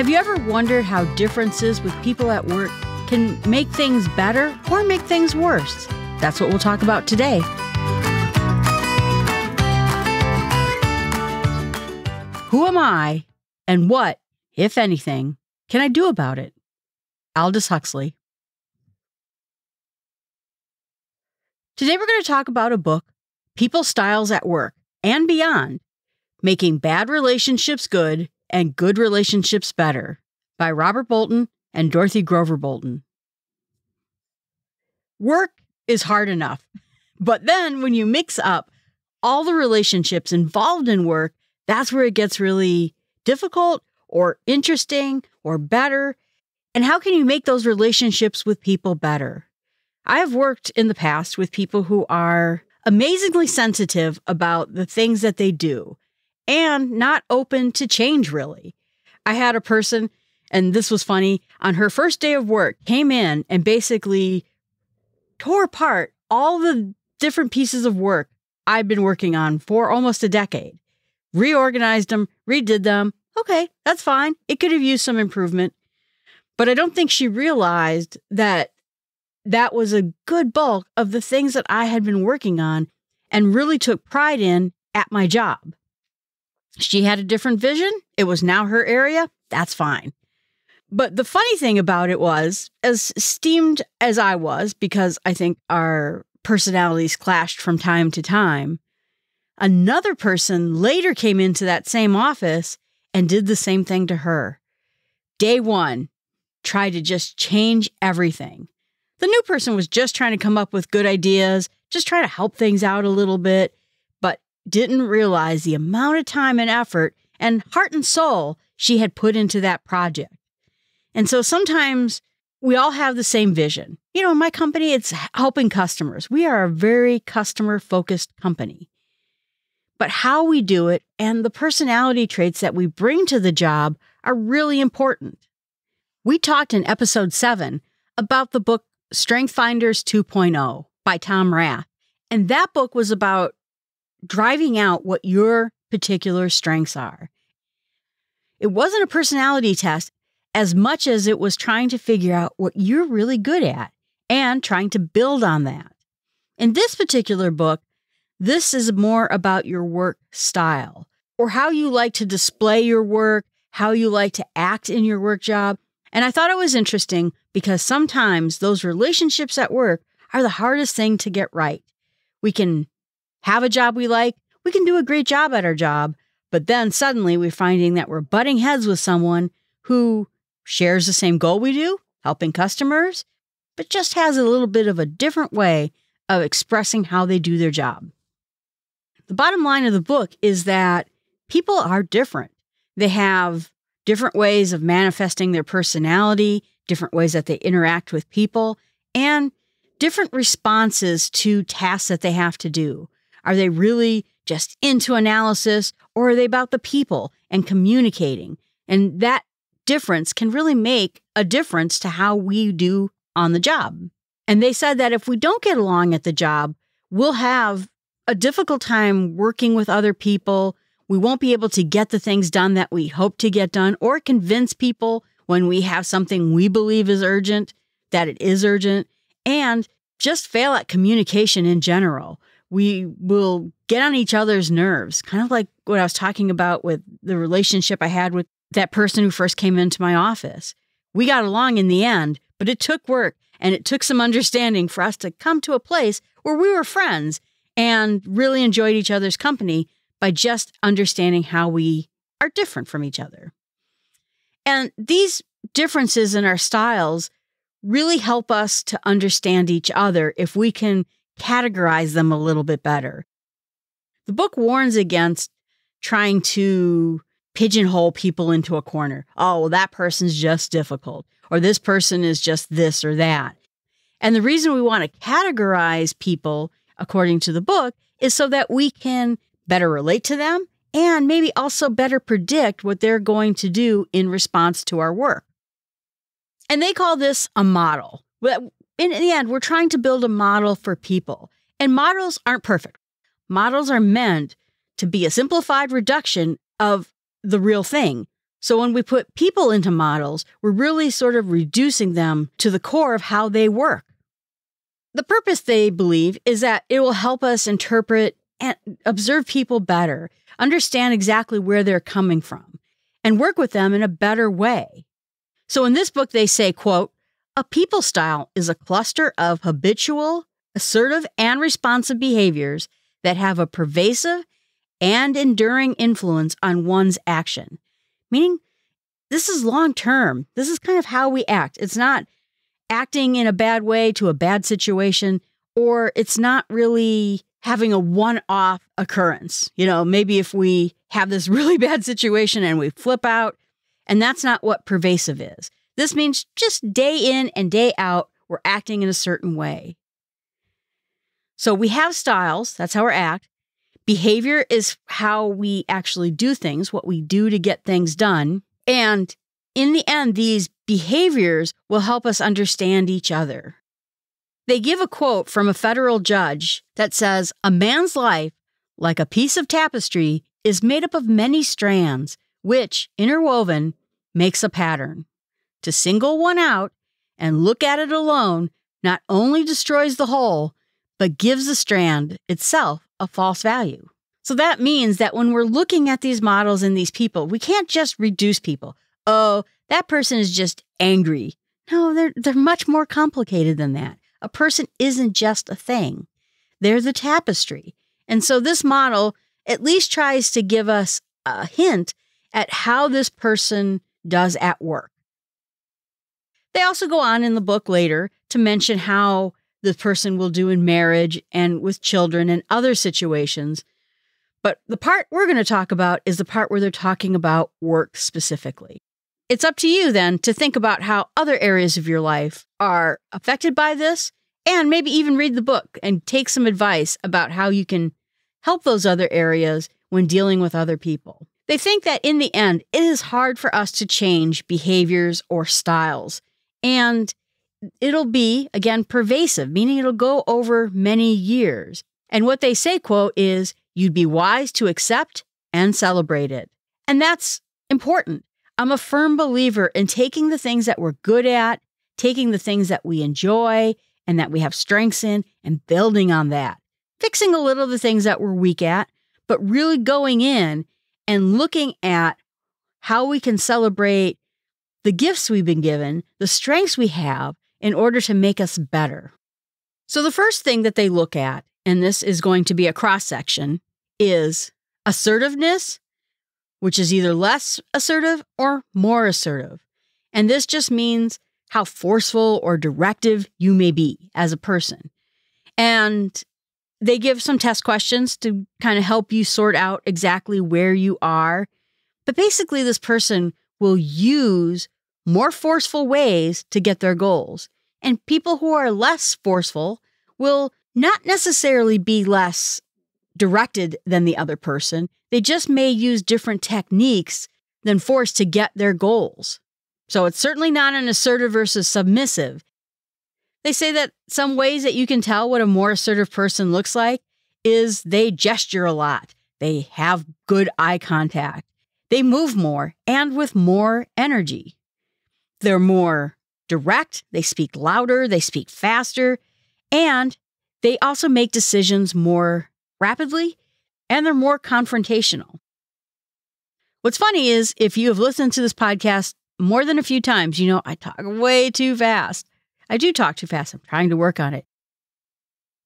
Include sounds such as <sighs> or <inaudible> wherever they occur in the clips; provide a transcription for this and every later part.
Have you ever wondered how differences with people at work can make things better or make things worse? That's what we'll talk about today. Who am I and what, if anything, can I do about it? Aldous Huxley. Today we're going to talk about a book, People Styles at Work and Beyond Making Bad Relationships Good and Good Relationships Better by Robert Bolton and Dorothy Grover Bolton. Work is hard enough, but then when you mix up all the relationships involved in work, that's where it gets really difficult or interesting or better. And how can you make those relationships with people better? I have worked in the past with people who are amazingly sensitive about the things that they do and not open to change, really. I had a person, and this was funny, on her first day of work, came in and basically tore apart all the different pieces of work I've been working on for almost a decade, reorganized them, redid them. Okay, that's fine. It could have used some improvement. But I don't think she realized that that was a good bulk of the things that I had been working on and really took pride in at my job. She had a different vision. It was now her area. That's fine. But the funny thing about it was, as steamed as I was, because I think our personalities clashed from time to time, another person later came into that same office and did the same thing to her. Day one, tried to just change everything. The new person was just trying to come up with good ideas, just try to help things out a little bit didn't realize the amount of time and effort and heart and soul she had put into that project. And so sometimes we all have the same vision. You know, in my company, it's helping customers. We are a very customer focused company. But how we do it and the personality traits that we bring to the job are really important. We talked in episode seven about the book Strength Finders 2.0 by Tom Rath. And that book was about driving out what your particular strengths are. It wasn't a personality test as much as it was trying to figure out what you're really good at and trying to build on that. In this particular book, this is more about your work style or how you like to display your work, how you like to act in your work job. And I thought it was interesting because sometimes those relationships at work are the hardest thing to get right. We can have a job we like, we can do a great job at our job. But then suddenly we're finding that we're butting heads with someone who shares the same goal we do, helping customers, but just has a little bit of a different way of expressing how they do their job. The bottom line of the book is that people are different. They have different ways of manifesting their personality, different ways that they interact with people, and different responses to tasks that they have to do. Are they really just into analysis or are they about the people and communicating? And that difference can really make a difference to how we do on the job. And they said that if we don't get along at the job, we'll have a difficult time working with other people. We won't be able to get the things done that we hope to get done or convince people when we have something we believe is urgent that it is urgent and just fail at communication in general we will get on each other's nerves, kind of like what I was talking about with the relationship I had with that person who first came into my office. We got along in the end, but it took work and it took some understanding for us to come to a place where we were friends and really enjoyed each other's company by just understanding how we are different from each other. And these differences in our styles really help us to understand each other if we can categorize them a little bit better. The book warns against trying to pigeonhole people into a corner. Oh, well, that person's just difficult, or this person is just this or that. And the reason we want to categorize people according to the book is so that we can better relate to them and maybe also better predict what they're going to do in response to our work. And they call this a model in the end, we're trying to build a model for people, and models aren't perfect. Models are meant to be a simplified reduction of the real thing. So when we put people into models, we're really sort of reducing them to the core of how they work. The purpose, they believe, is that it will help us interpret and observe people better, understand exactly where they're coming from, and work with them in a better way. So in this book, they say, quote, a people style is a cluster of habitual, assertive, and responsive behaviors that have a pervasive and enduring influence on one's action. Meaning, this is long term. This is kind of how we act. It's not acting in a bad way to a bad situation, or it's not really having a one off occurrence. You know, maybe if we have this <laughs> really bad situation and we flip out, and that's not what pervasive is. This means just day in and day out, we're acting in a certain way. So we have styles, that's how we act. Behavior is how we actually do things, what we do to get things done. And in the end, these behaviors will help us understand each other. They give a quote from a federal judge that says, A man's life, like a piece of tapestry, is made up of many strands, which, interwoven, makes a pattern. To single one out and look at it alone not only destroys the whole, but gives the strand itself a false value. So that means that when we're looking at these models and these people, we can't just reduce people. Oh, that person is just angry. No, they're, they're much more complicated than that. A person isn't just a thing, they're the tapestry. And so this model at least tries to give us a hint at how this person does at work. They also go on in the book later to mention how the person will do in marriage and with children and other situations. But the part we're going to talk about is the part where they're talking about work specifically. It's up to you then to think about how other areas of your life are affected by this and maybe even read the book and take some advice about how you can help those other areas when dealing with other people. They think that in the end, it is hard for us to change behaviors or styles. And it'll be, again, pervasive, meaning it'll go over many years. And what they say, quote, is you'd be wise to accept and celebrate it. And that's important. I'm a firm believer in taking the things that we're good at, taking the things that we enjoy and that we have strengths in, and building on that. Fixing a little of the things that we're weak at, but really going in and looking at how we can celebrate the gifts we've been given, the strengths we have, in order to make us better. So, the first thing that they look at, and this is going to be a cross section, is assertiveness, which is either less assertive or more assertive. And this just means how forceful or directive you may be as a person. And they give some test questions to kind of help you sort out exactly where you are. But basically, this person will use more forceful ways to get their goals. And people who are less forceful will not necessarily be less directed than the other person. They just may use different techniques than force to get their goals. So it's certainly not an assertive versus submissive. They say that some ways that you can tell what a more assertive person looks like is they gesture a lot. They have good eye contact. They move more and with more energy. They're more direct, they speak louder, they speak faster, and they also make decisions more rapidly and they're more confrontational. What's funny is if you have listened to this podcast more than a few times, you know I talk way too fast. I do talk too fast. I'm trying to work on it.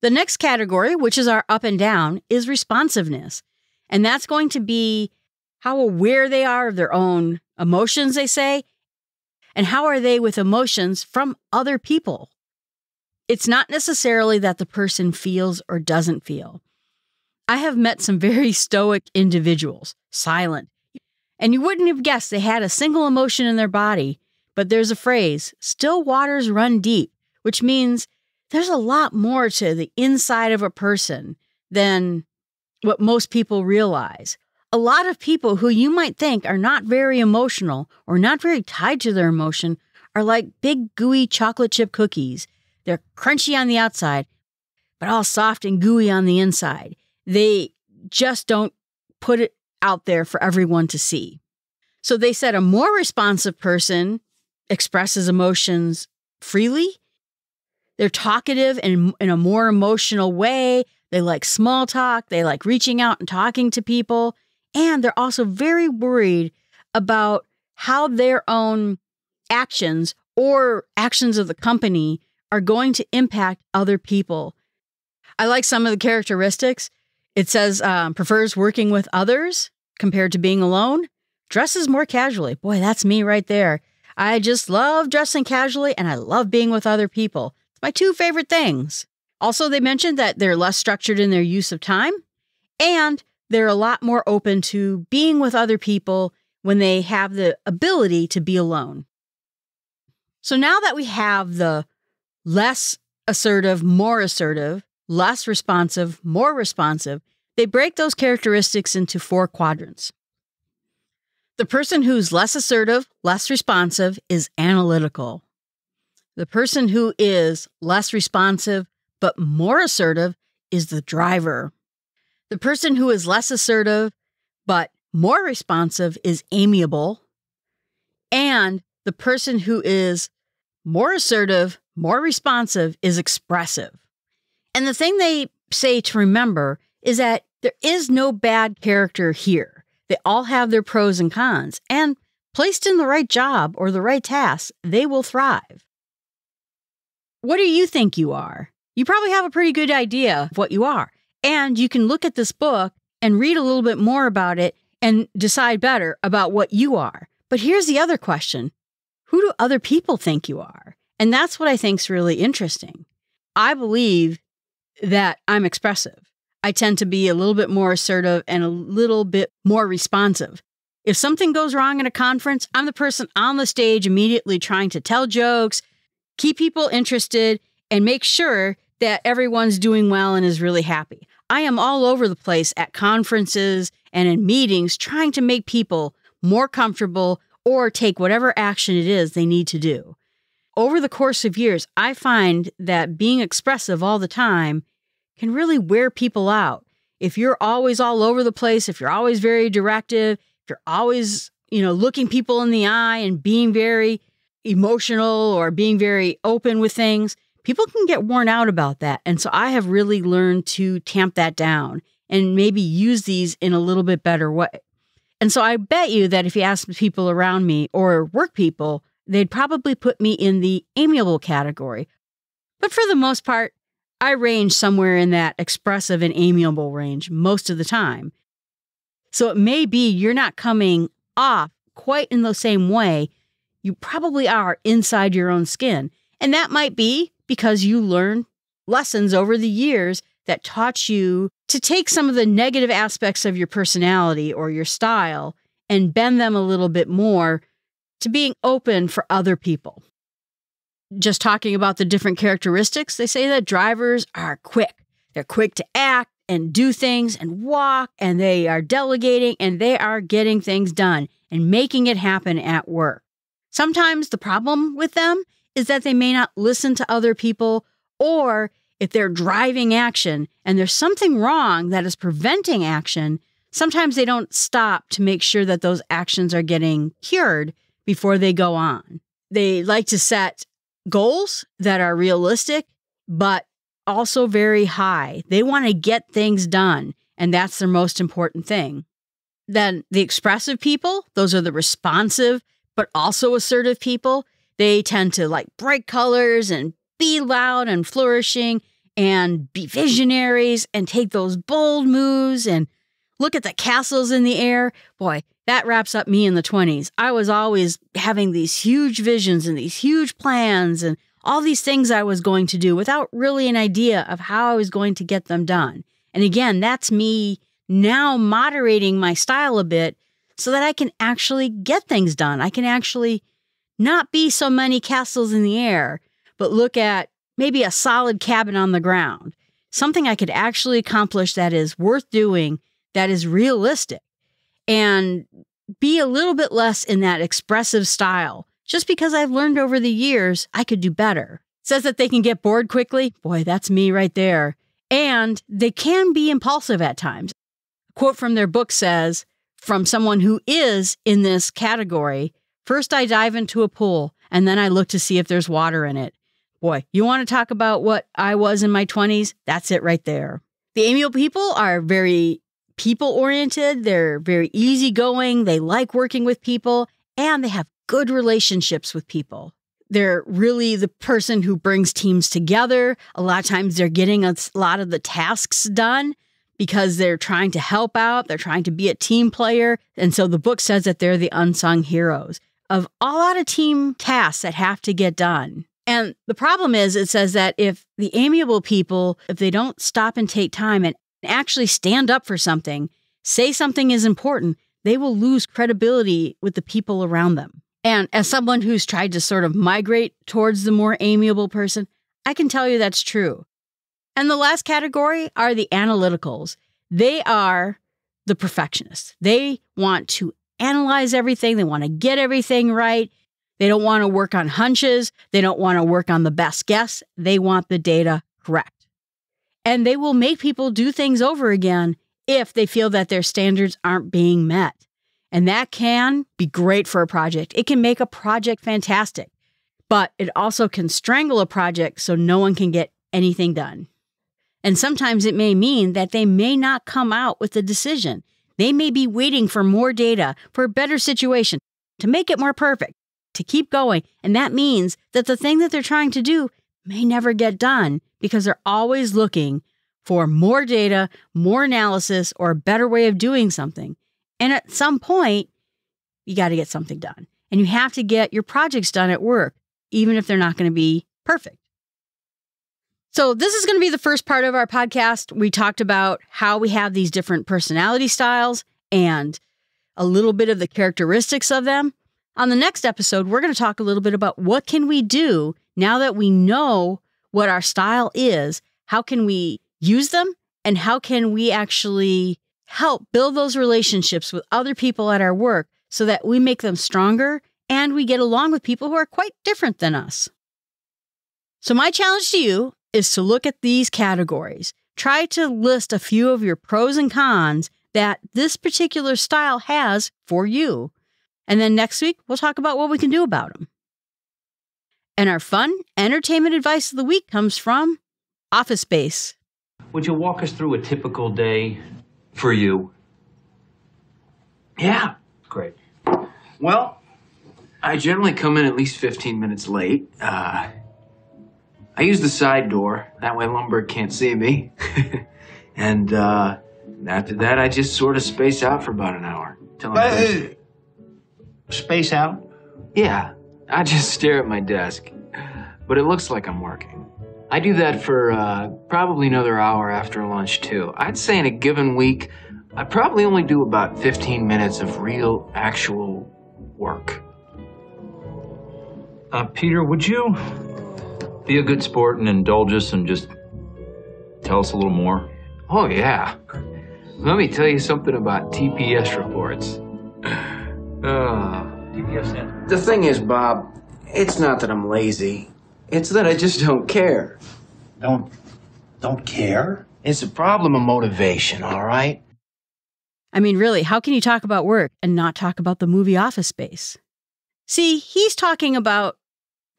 The next category, which is our up and down, is responsiveness. And that's going to be how aware they are of their own emotions, they say, and how are they with emotions from other people? It's not necessarily that the person feels or doesn't feel. I have met some very stoic individuals, silent, and you wouldn't have guessed they had a single emotion in their body. But there's a phrase, still waters run deep, which means there's a lot more to the inside of a person than what most people realize a lot of people who you might think are not very emotional or not very tied to their emotion are like big, gooey chocolate chip cookies. They're crunchy on the outside, but all soft and gooey on the inside. They just don't put it out there for everyone to see. So they said a more responsive person expresses emotions freely. They're talkative and in a more emotional way. They like small talk. They like reaching out and talking to people. And they're also very worried about how their own actions or actions of the company are going to impact other people. I like some of the characteristics. It says um, prefers working with others compared to being alone, dresses more casually. Boy, that's me right there. I just love dressing casually and I love being with other people. It's my two favorite things. Also, they mentioned that they're less structured in their use of time and they're a lot more open to being with other people when they have the ability to be alone. So now that we have the less assertive, more assertive, less responsive, more responsive, they break those characteristics into four quadrants. The person who's less assertive, less responsive is analytical. The person who is less responsive but more assertive is the driver. The person who is less assertive but more responsive is amiable. And the person who is more assertive, more responsive is expressive. And the thing they say to remember is that there is no bad character here. They all have their pros and cons, and placed in the right job or the right task, they will thrive. What do you think you are? You probably have a pretty good idea of what you are. And you can look at this book and read a little bit more about it and decide better about what you are. But here's the other question who do other people think you are? And that's what I think is really interesting. I believe that I'm expressive. I tend to be a little bit more assertive and a little bit more responsive. If something goes wrong at a conference, I'm the person on the stage immediately trying to tell jokes, keep people interested, and make sure that everyone's doing well and is really happy. I am all over the place at conferences and in meetings trying to make people more comfortable or take whatever action it is they need to do. Over the course of years, I find that being expressive all the time can really wear people out. If you're always all over the place, if you're always very directive, if you're always, you know, looking people in the eye and being very emotional or being very open with things, people can get worn out about that. And so I have really learned to tamp that down and maybe use these in a little bit better way. And so I bet you that if you ask people around me or work people, they'd probably put me in the amiable category. But for the most part, I range somewhere in that expressive and amiable range most of the time. So it may be you're not coming off quite in the same way. You probably are inside your own skin. And that might be because you learned lessons over the years that taught you to take some of the negative aspects of your personality or your style and bend them a little bit more to being open for other people just talking about the different characteristics, they say that drivers are quick. They're quick to act and do things and walk, and they are delegating and they are getting things done and making it happen at work. Sometimes the problem with them is that they may not listen to other people, or if they're driving action and there's something wrong that is preventing action, sometimes they don't stop to make sure that those actions are getting cured before they go on. They like to set goals that are realistic, but also very high. They want to get things done, and that's their most important thing. Then the expressive people, those are the responsive, but also assertive people. They tend to like bright colors and be loud and flourishing and be visionaries and take those bold moves and look at the castles in the air. Boy, that wraps up me in the 20s. I was always having these huge visions and these huge plans and all these things I was going to do without really an idea of how I was going to get them done. And again, that's me now moderating my style a bit so that I can actually get things done. I can actually not be so many castles in the air, but look at maybe a solid cabin on the ground, something I could actually accomplish that is worth doing, that is realistic and be a little bit less in that expressive style. Just because I've learned over the years I could do better. Says that they can get bored quickly. Boy, that's me right there. And they can be impulsive at times. A quote from their book says, from someone who is in this category. First, I dive into a pool and then I look to see if there's water in it. Boy, you want to talk about what I was in my 20s? That's it right there. The amiable people are very people oriented, they're very easygoing, they like working with people, and they have good relationships with people. They're really the person who brings teams together. A lot of times they're getting a lot of the tasks done because they're trying to help out, they're trying to be a team player. And so the book says that they're the unsung heroes of a lot of team tasks that have to get done. And the problem is, it says that if the amiable people, if they don't stop and take time and actually stand up for something, say something is important, they will lose credibility with the people around them. And as someone who's tried to sort of migrate towards the more amiable person, I can tell you that's true. And the last category are the analyticals. They are the perfectionists. They want to analyze everything, they want to get everything right. They don't want to work on hunches. They don't want to work on the best guess. They want the data correct. And they will make people do things over again if they feel that their standards aren't being met. And that can be great for a project. It can make a project fantastic, but it also can strangle a project so no one can get anything done. And sometimes it may mean that they may not come out with a decision. They may be waiting for more data, for a better situation, to make it more perfect to keep going. And that means that the thing that they're trying to do may never get done because they're always looking for more data, more analysis, or a better way of doing something. And at some point, you got to get something done. And you have to get your projects done at work, even if they're not going to be perfect. So, this is going to be the first part of our podcast. We talked about how we have these different personality styles and a little bit of the characteristics of them. On the next episode, we're going to talk a little bit about what can we do now that we know what our style is, how can we use them and how can we actually help build those relationships with other people at our work so that we make them stronger and we get along with people who are quite different than us. So my challenge to you is to look at these categories. Try to list a few of your pros and cons that this particular style has for you. And then next week, we'll talk about what we can do about them. And our fun entertainment advice of the week comes from Office Space. Would you walk us through a typical day for you? Yeah. Great. Well, I generally come in at least 15 minutes late. Uh, I use the side door. That way Lumbergh can't see me. <laughs> and uh, after that, I just sort of space out for about an hour. Till finished. Space out? Yeah, I just stare at my desk, but it looks like I'm working. I do that for uh, probably another hour after lunch, too. I'd say in a given week, I probably only do about 15 minutes of real, actual work. Uh, Peter, would you be a good sport and indulge us and just tell us a little more? Oh, yeah. Let me tell you something about TPS reports. <sighs> Uh, the thing is, Bob, it's not that I'm lazy. It's that I just don't care. Don't don't care? It's a problem of motivation, all right? I mean, really, how can you talk about work and not talk about the movie Office Space? See, he's talking about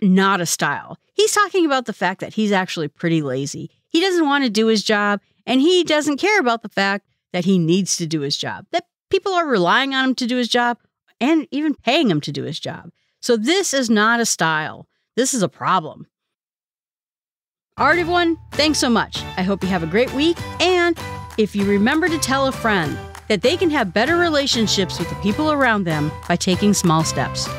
not a style. He's talking about the fact that he's actually pretty lazy. He doesn't want to do his job, and he doesn't care about the fact that he needs to do his job, that people are relying on him to do his job and even paying him to do his job. So this is not a style. This is a problem. All right, everyone, thanks so much. I hope you have a great week. And if you remember to tell a friend that they can have better relationships with the people around them by taking small steps.